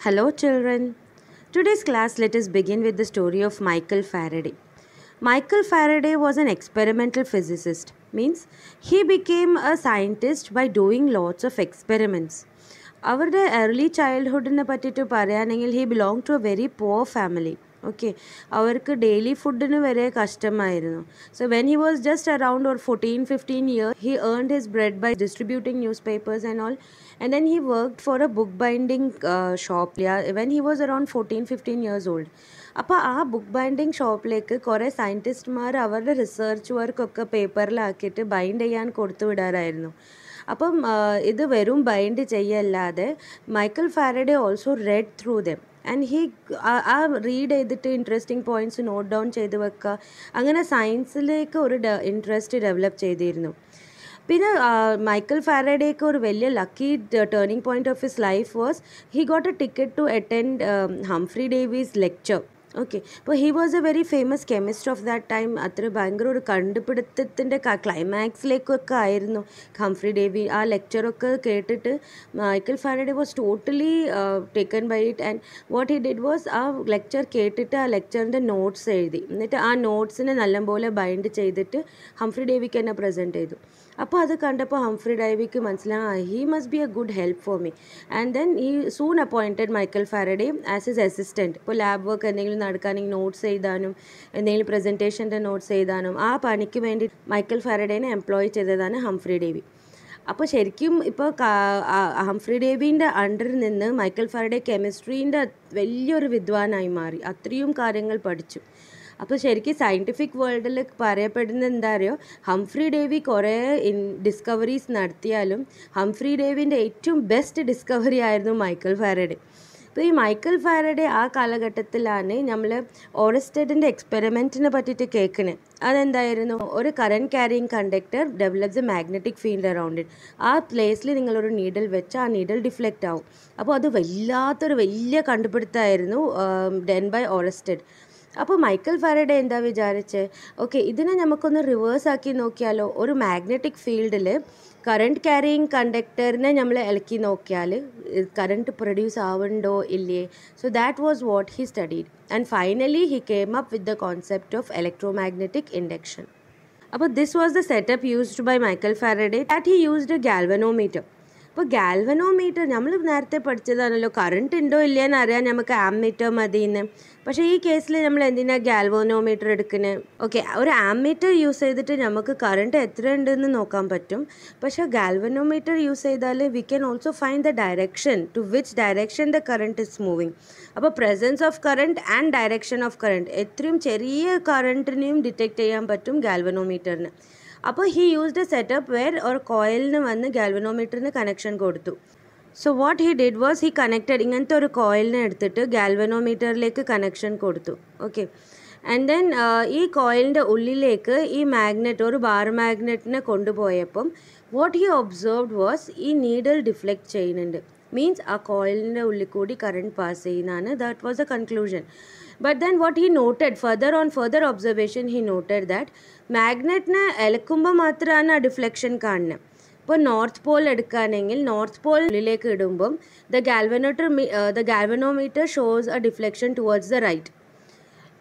Hello, children. Today's class, let us begin with the story of Michael Faraday. Michael Faraday was an experimental physicist, means he became a scientist by doing lots of experiments. അവരുടെ early ചൈൽഡ്ഹുഡിനെ പറ്റിയിട്ട് പറയുകയാണെങ്കിൽ he belong to a very poor family okay അവർക്ക് daily ഫുഡിന് വരെ കഷ്ടമായിരുന്നു so when he was just around ഒരു fourteen fifteen year he earned his bread by distributing newspapers and all And then he worked for a book binding shop when he was around fourteen fifteen years old അപ്പോൾ ആ book binding ഷോപ്പിലേക്ക് കുറേ സയന്റിസ്റ്റുമാർ അവരുടെ research വർക്കൊക്കെ പേപ്പറിലാക്കിയിട്ട് bind ചെയ്യാൻ കൊടുത്തു വിടാറായിരുന്നു. അപ്പം ഇത് വെറും bind ചെയ്യല്ലാതെ Michael Faraday also read through them and he ആ റീഡ് ചെയ്തിട്ട് ഇൻട്രസ്റ്റിംഗ് പോയിന്റ്സ് നോട്ട് ഡൗൺ ചെയ്ത് വെക്കുക അങ്ങനെ സയൻസിലേക്ക് ഒരു ഇൻട്രസ്റ്റ് ഡെവലപ്പ് ചെയ്തിരുന്നു. പിന്നെ മൈക്കിൾ ഫാരഡേക്ക് ഒരു വലിയ lucky turning point of his life was he got a ticket to attend Humphry Davy's lecture okay അപ്പോൾ he was a very famous chemist of that time അത്ര ഭയങ്കര ഒരു കണ്ടുപിടുത്തത്തിന്റെ ക്ലൈമാക്സിലേക്കൊക്കെ ആയിരുന്നു ഹംഫ്രി ഡേവി ആ ലെക്ചറൊക്കെ കേട്ടിട്ട് Michael Faraday was totally taken by it and what he did was ആ lecture കേട്ടിട്ട് ആ ലെക്ചറിന്റെ നോട്ട്സ് എഴുതി. എന്നിട്ട് ആ നോട്ട്സിനെ നല്ലപോലെ ബൈൻഡ് ചെയ്തിട്ട് ഹംഫ്രി ഡേവിക്ക് തന്നെ പ്രസന്റ് ചെയ്തു. അപ്പോൾ അത് കണ്ടപ്പോൾ ഹംഫ്രി ഡൈവിക്ക് മനസ്സിലായി he must be a good help for me and then he soon appointed Michael Faraday as his assistant ഇപ്പോൾ ലാബ് വർക്ക് എന്തെങ്കിലും നടക്കുകയാണെങ്കിൽ നോട്ട്സ് എഴുതാനും എന്തെങ്കിലും പ്രസന്റേഷന്റെ നോട്ട്സ് എഴുതാനും ആ പണിക്ക് വേണ്ടി മൈക്കൽ ഫാരഡേനെ എംപ്ലോയ് ചെയ്തതാണ് ഹംഫ്രി ഡേവി. അപ്പോൾ ശരിക്കും ഇപ്പോൾ ഹംഫ്രി ഡേവിന്റെ അണ്ടറിൽ നിന്ന് മൈക്കൽ ഫാരഡേ കെമിസ്ട്രീന്റെ വലിയൊരു വിദ്വാനായി മാറി. അത്രയും കാര്യങ്ങൾ പഠിച്ചു. അപ്പോൾ ശരിക്കും സയന്റിഫിക് വേൾഡിൽ പറയപ്പെടുന്നത് എന്താ അറിയോ? ഹംഫ്രി ഡേവി കുറേ ഡിസ്കവറീസ് നടത്തിയാലും ഹംഫ്രി ഡേവിന്റെ ഏറ്റവും ബെസ്റ്റ് ഡിസ്കവറി ആയിരുന്നു മൈക്കൽ ഫാരഡേ അപ്പോൾ ഈ മൈക്കൽ ഫാരഡേ ആ കാലഘട്ടത്തിലാണ് നമ്മൾ ഓറസ്റ്റഡിന്റെ എക്സ്പെരിമെന്റിനെ പറ്റിയിട്ട് കേൾക്കണേ. അതെന്തായിരുന്നു? ഒരു current carrying conductor develops a magnetic field around it ആ പ്ലേസിൽ നിങ്ങളൊരു നീഡിൽ വെച്ച് ആ നീഡിൽ ഡിഫ്ലക്റ്റ് ആവും. അപ്പോൾ അത് വല്ലാത്തൊരു വലിയ കണ്ടുപിടുത്തമായിരുന്നു ഡെൻ ബൈ ഓറസ്റ്റഡ് അപ്പോൾ മൈക്കൽ ഫാരഡേ എന്താ വിചാരിച്ച്? ഓക്കെ ഇതിനെ നമുക്കൊന്ന് റിവേഴ്സ് ആക്കി നോക്കിയാലോ? ഒരു മാഗ്നറ്റിക് ഫീൽഡിൽ കറണ്ട് ക്യാരിയിങ് കണ്ടക്ടറിനെ നമ്മൾ ഇളക്കി നോക്കിയാൽ കറണ്ട് പ്രൊഡ്യൂസ് ആവുന്നുണ്ടോ ഇല്ലേ? So that was what he studied and finally he came up with the concept of electromagnetic induction അപ്പോൾ this was the setup used by Michael Faraday. That he used galvanometer അപ്പോൾ galvanometer നമ്മൾ നേരത്തെ പഠിച്ചതാണല്ലോ. Current ഉണ്ടോ ഇല്ലയെന്ന് അറിയാൻ നമുക്ക് ആമ്മീറ്റർ മതി എന്ന് പക്ഷേ ഈ കേസിൽ നമ്മൾ എന്തിനാണ് ഗാൽവനോമീറ്റർ എടുക്കുന്നത് ഓക്കെ ഒരു ആമ്മീറ്റർ യൂസ് ചെയ്തിട്ട് നമുക്ക് കറണ്ട് എത്ര ഉണ്ടെന്ന് നോക്കാൻ പറ്റും. പക്ഷേ ഗാൽവനോമീറ്റർ യൂസ് ചെയ്താൽ we can also find the direction to which direction the current is moving അപ്പോൾ presence of current and direction of current എത്രയും ചെറിയ കറണ്ടിനെയും ഡിറ്റക്ട് ചെയ്യാൻ പറ്റും ഗാൽവനോമീറ്ററിന്. അപ്പോൾ he used a setup where ഒരു കോയിലിന് വന്ന് ഗാൽവനോമീറ്ററിന് കണക്ഷൻ കൊടുത്തു. So what he did was he connected ഇങ്ങനത്തെ ഒരു കോയിലിനെ എടുത്തിട്ട് ഗാൽവനോമീറ്ററിലേക്ക് കണക്ഷൻ കൊടുത്തു. ഓക്കെ ആൻഡ് ദെൻ ഈ കോയിലിന്റെ ഉള്ളിലേക്ക് ഈ മാഗ്നറ്റ് ഒരു ബാർ മാഗ്നറ്റിനെ കൊണ്ടുപോയപ്പം വാട്ട് ഹി ഒബ്സർവ്ഡ് വാസ് ഈ നീഡിൽ ഡിഫ്ലക്റ്റ് ചെയ്യുന്നുണ്ട്. മീൻസ് ആ കോയിലിന്റെ ഉള്ളിൽ കൂടി കറണ്ട് പാസ് ചെയ്യുന്നതാണ്. That was a conclusion but then what he noted further on further observation he noted that മാഗ്നറ്റിനെ ഇലക്കുമ്പോൾ മാത്രമാണ് ആ ഡിഫ്ലക്ഷൻ കാണുന്നത് ഇപ്പോൾ നോർത്ത് പോൾ എടുക്കുകയാണെങ്കിൽ നോർത്ത് പോളിലേക്ക് ഇടുമ്പം the galvanometer the galvanometer shows a deflection towards the right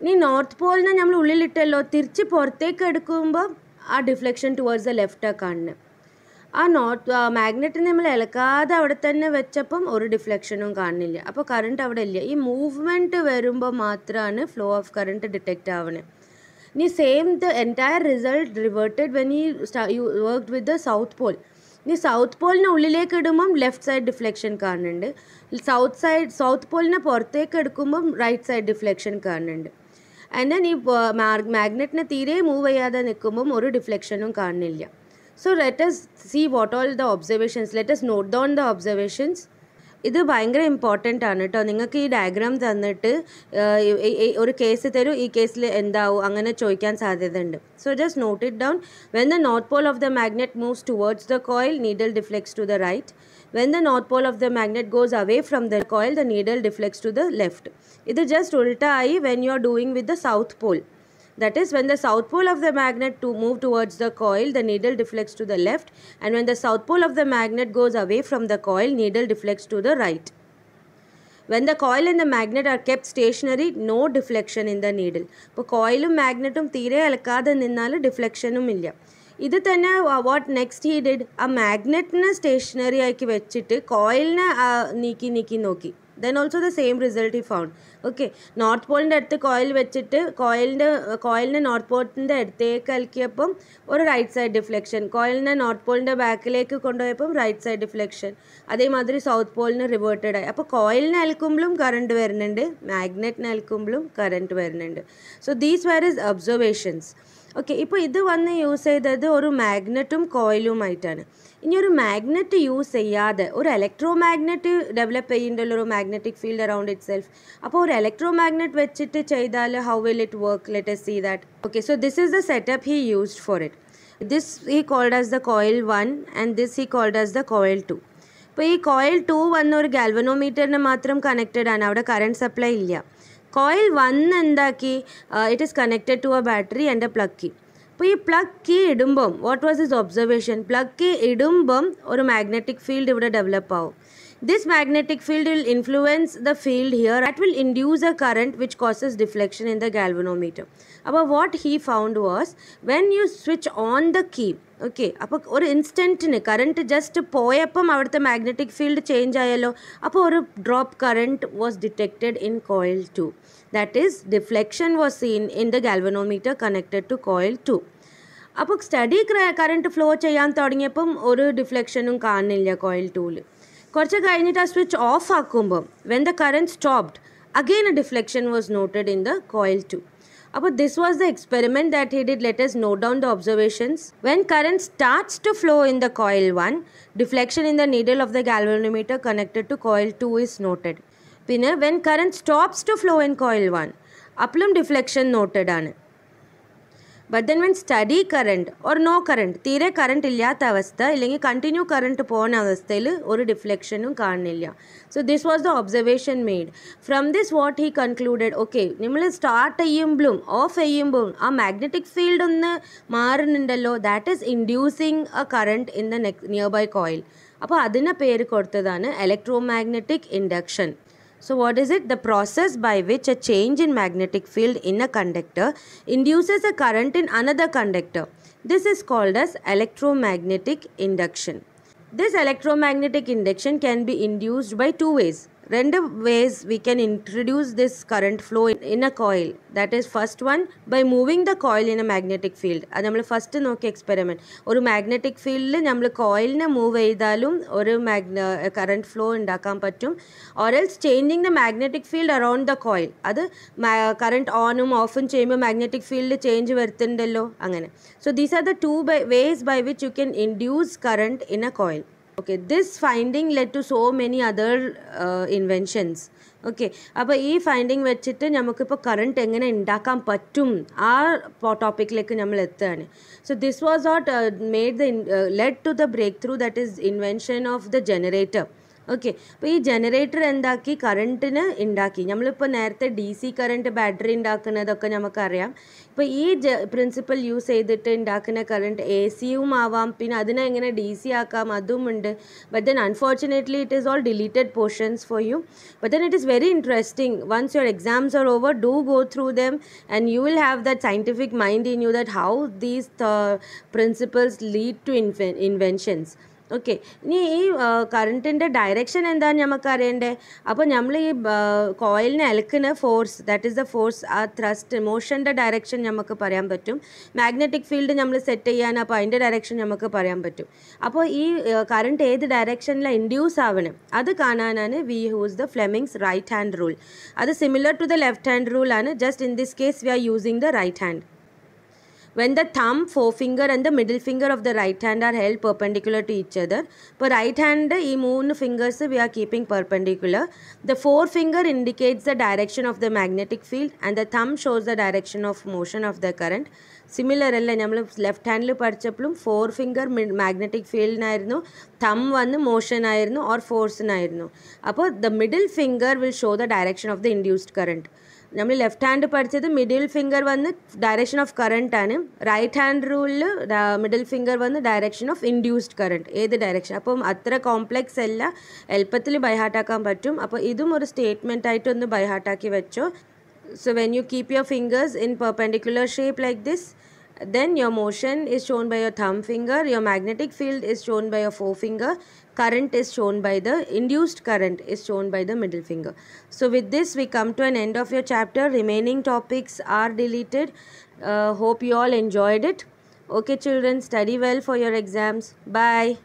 ഇനി നോർത്ത് പോളിനെ നമ്മൾ ഉള്ളിലിട്ടല്ലോ തിരിച്ച് പുറത്തേക്ക് എടുക്കുമ്പോൾ ആ ഡിഫ്ലക്ഷൻ ടുവേർഡ്സ് ദ ലെഫ്റ്റാണ് കാണുന്നത് ആ നോർത്ത് മാഗ്നറ്റ് നമ്മൾ ഇളക്കാതെ അവിടെ തന്നെ വെച്ചപ്പം ഒരു ഡിഫ്ലക്ഷനും കാണുന്നില്ല. അപ്പോൾ കറണ്ട് അവിടെ ഇല്ല. ഈ മൂവ്മെന്റ് വരുമ്പോൾ മാത്രമാണ് ഫ്ലോ ഓഫ് കറണ്ട് ഡിറ്റക്റ്റ് ആവണേ. ഇനി same the entire result reverted when ഈ you work with the south pole ഇനി സൗത്ത് പോളിന് ഉള്ളിലേക്ക് ഇടുമ്പം ലെഫ്റ്റ് സൈഡ് ഡിഫ്ലക്ഷൻ കാണുന്നുണ്ട്. സൗത്ത് സൈഡ് സൗത്ത് പോളിനെ പുറത്തേക്ക് എടുക്കുമ്പം റൈറ്റ് സൈഡ് ഡിഫ്ലക്ഷൻ കാണുന്നുണ്ട്. ആൻഡ് ദെൻ ഈ മാഗ്നറ്റിനെ തീരെ മൂവ് ചെയ്യാതെ നിൽക്കുമ്പം ഒരു ഡിഫ്ലക്ഷനും കാണുന്നില്ല. So let's see what all the observations let's note down the observations ഇത് ഭയങ്കര ഇമ്പോർട്ടന്റ് ആണ് കേട്ടോ നിങ്ങൾക്ക് ഈ ഡയഗ്രാം തന്നിട്ട് ഒരു കേസ് തരൂ ഈ കേസിൽ എന്താവും അങ്ങനെ ചോദിക്കാൻ സാധ്യതയുണ്ട്. So just note it down when the north pole of the magnet moves towards the coil needle deflects to the right when the north pole of the magnet goes away from the coil the needle deflects to the left ഇത് just ഉൾട്ടായി when you are doing with the south pole That is, when the south pole of the magnet to move towards the coil, the needle deflects to the left, and when the south pole of the magnet goes away from the coil, needle deflects to the right. When the coil and the magnet are kept stationary no deflection in the needle ഇപ്പോൾ കോയിലും മാഗ്നറ്റും തീരെ അലക്കാതെ നിന്നാൽ ഡിഫ്ലക്ഷനും ഇല്ല ഇത് തന്നെ what next he did ആ മാഗ്നറ്റിനെ stationery ആക്കി വെച്ചിട്ട് കോയിലിനെ നീക്കി നീക്കി നോക്കി then also the same result he found okay north പോളിന്റെ അടുത്ത് കോയിൽ വെച്ചിട്ട് കോയിലിന്റെ കോയിലിനെ നോർത്ത് പോളിന്റെ അടുത്തേക്ക് അലക്കിയപ്പം ഒരു റൈറ്റ് സൈഡ് ഡിഫ്ലക്ഷൻ കോയിലിനെ നോർത്ത് പോളിന്റെ ബാക്കിലേക്ക് കൊണ്ടുപോയപ്പം റൈറ്റ് സൈഡ് ഡിഫ്ലക്ഷൻ അതേമാതിരി സൗത്ത് പോളിന് റിവേർട്ടഡ് ആയി. അപ്പോൾ കോയിലിനെ അലക്കുമ്പോഴും കറണ്ട് വരുന്നുണ്ട് മാഗ്നറ്റിനെ അലക്കുമ്പോഴും കറണ്ട് വരുന്നുണ്ട്. So these were is observations okay ഇപ്പോൾ ഇത് വന്ന് യൂസ് ചെയ്തത് ഒരു മാഗ്നറ്റും കോയിലുമായിട്ടാണ് ഇനി ഒരു മാഗ്നറ്റ് യൂസ് ചെയ്യാതെ ഒരു ഇലക്ട്രോ മാഗ്നറ്റ് ഡെവലപ്പ് ചെയ്യുന്നുണ്ടല്ലോ ഒരു magnetic field around it self അപ്പോൾ ഒരു ഇലക്ട്രോ മാഗ്നറ്റ് വെച്ചിട്ട് ചെയ്താൽ how will it work let's see that okay so this is the setup he used for it this he called as the coil one and this he called as the coil two ഇപ്പോൾ ഈ coil to വന്ന ഒരു ഗാൽവനോമീറ്ററിന് മാത്രം connected ആണ്. അവിടെ current supply ഇല്ല. Coil one എന്താക്കി? It is connected to a battery and a plug അപ്പോൾ ഈ പ്ലഗ് കീ ഇടുമ്പം what was is observation plug key ഇടുമ്പം ഒരു മാഗ്നറ്റിക് ഫീൽഡ് ഇവിടെ ഡെവലപ്പ് ആവും. This magnetic field will influence the field here that will induce a current which causes deflection in the galvanometer അപ്പോൾ what he found was when you switch on the key okay അപ്പോൾ ഒരു ഇൻസ്റ്റന്റിന് current just പോയപ്പം അവിടുത്തെ magnetic field change ആയല്ലോ. അപ്പോൾ ഒരു drop current was detected in coil two that is deflection was seen in the galvanometer connected to coil two അപ്പോൾ steady current flow ചെയ്യാൻ തുടങ്ങിയപ്പം ഒരു ഡിഫ്ലക്ഷനും കാണുന്നില്ല കോയിൽ ടൂവിൽ കുറച്ച് കഴിഞ്ഞിട്ട് ആ switch off ആക്കുമ്പം when the current stopped again a deflection was noted in the coil two അപ്പോൾ this was the experiment that he did let us note down the observations when current starts to flow in the coil one deflection in the needle of the galvanometer connected to coil two is noted പിന്നെ when current stops to flow in coil one അപ്പോഴും deflection noted ആണ് But then when steady current or no current തീരെ current ഇല്ലാത്ത അവസ്ഥ ഇല്ലെങ്കിൽ continue current പോകുന്ന അവസ്ഥയിൽ ഒരു ഡിഫ്ലക്ഷനും കാണുന്നില്ല. So this was the observation made from this what he concluded okay നമ്മൾ സ്റ്റാർട്ട് ചെയ്യുമ്പോഴും ഓഫ് ചെയ്യുമ്പോഴും ആ മാഗ്നറ്റിക് ഫീൽഡ് ഒന്ന് മാറുന്നുണ്ടല്ലോ. That is inducing a current in the next near by coil അപ്പോൾ അതിന് പേര് കൊടുത്തതാണ് electro magnetic induction So, what is it? The process by which a change in magnetic field in a conductor induces a current in another conductor. This is called as electromagnetic induction. This electromagnetic induction can be induced by two ways. രണ്ട് ways we can introduce this current flow in a coil that is first one by moving the coil in a magnetic field അത് നമ്മൾ first നോക്കിയ experiment ഒരു magnetic ഫീൽഡിൽ നമ്മൾ കോയിലിനെ move ചെയ്താലും ഒരു Magna current flow ഉണ്ടാക്കാൻ പറ്റും. Or else changing the magnetic field around the coil അത് കറണ്ട് ഓണും ഓഫും ചെയ്യുമ്പോൾ മാഗ്നറ്റിക് ഫീൽഡ് ചേഞ്ച് വരുത്തുന്നുണ്ടല്ലോ. അങ്ങനെ. So these are the two by ways by which you can induce current in a coil okay this finding led to so many other inventions okay അപ്പോൾ ഈ finding വെച്ചിട്ട് നമുക്കിപ്പോൾ current എങ്ങനെ ഉണ്ടാക്കാൻ പറ്റും ആ ടോപ്പിക്കിലേക്ക് നമ്മൾ എത്തുകയാണ് so this was not made the led to the breakthrough that is invention of the generator okay അപ്പോൾ ഈ ജനറേറ്റർ എന്താക്കി? കറണ്ടിന് ഉണ്ടാക്കി നമ്മളിപ്പോൾ നേരത്തെ ഡി സി കറണ്ട് ബാറ്ററി ഉണ്ടാക്കുന്നതൊക്കെ നമുക്കറിയാം. ഇപ്പോൾ ഈ ജ പ്രിൻസിപ്പൽ യൂസ് ചെയ്തിട്ട് ഉണ്ടാക്കുന്ന കറണ്ട് എ സിയും ആവാം. പിന്നെ അതിനെ എങ്ങനെ ഡി സി ആക്കാം? അതുമുണ്ട് but then unfortunately it is all deleted portions for you but then it is very interesting once your exams are over do go through them and you will have that scientific mind in you that how these principles lead to inve inventions okay ഇനി ഈ കറണ്ടിന്റെ direction എന്താണെന്ന് നമുക്ക് അറിയണ്ടേ? അപ്പോൾ നമ്മൾ ഈ കോയിലിനെ അലക്കുന്ന force that is the force ആ ത്രസ്റ്റ് മോഷന്റെ ഡയറക്ഷൻ നമുക്ക് പറയാൻ പറ്റും. മാഗ്നറ്റിക് ഫീൽഡ് നമ്മൾ സെറ്റ് ചെയ്യാൻ അപ്പോൾ അതിന്റെ ഡയറക്ഷൻ നമുക്ക് പറയാൻ പറ്റും. അപ്പോൾ ഈ കറണ്ട് ഏത് ഡയറക്ഷനിലാണ് ഇൻഡ്യൂസ് ആവണം? അത് കാണാനാണ് we use the Fleming's right hand rule അത് similar to the left hand rule ആണ്. Just in this case we are using the right hand when the thumb, forefinger and the middle finger of the right hand are held perpendicular to each other. ഇപ്പോൾ right hand ഈ മൂന്ന് fingers we are keeping perpendicular the fore finger indicates the direction of the magnetic field and the thumb shows the direction of motion of the current similar അല്ലേ നമ്മൾ left ഹാൻഡിൽ പഠിച്ചപ്പോഴും four finger magnetic ഫീൽഡിനായിരുന്നു thumb വന്ന് motion ആയിരുന്നു or ഫോഴ്സിനായിരുന്നു അപ്പോൾ the middle finger will show the direction of the induced current നമ്മൾ ലെഫ്റ്റ് ഹാൻഡ് പഠിച്ചത് മിഡിൽ ഫിംഗർ വന്ന് ഡയറക്ഷൻ ഓഫ് കറണ്ട് ആണ്. റൈറ്റ് ഹാൻഡ് റൂളിൽ മിഡിൽ ഫിംഗർ വന്ന് ഡയറക്ഷൻ ഓഫ് ഇൻഡ്യൂസ്ഡ് കറണ്ട് ഏത് ഡയറക്ഷൻ അപ്പം അത്ര കോംപ്ലെക്സ് അല്ല. എളുപ്പത്തിൽ ബൈഹാർട്ടാക്കാൻ പറ്റും. അപ്പോൾ ഇതും ഒരു സ്റ്റേറ്റ്മെന്റ് ആയിട്ട് ഒന്ന് ബൈഹാർട്ടാക്കി വെച്ചോ. So when you keep your fingers in perpendicular shape like this then your motion is shown by your thumb finger. Your magnetic field is shown by your forefinger. Current is shown by the induced current is shown by the middle finger. So with this we come to an end of your chapter. Remaining topics are deleted. Uh, hope you all enjoyed it. Okay children study well for your exams. Bye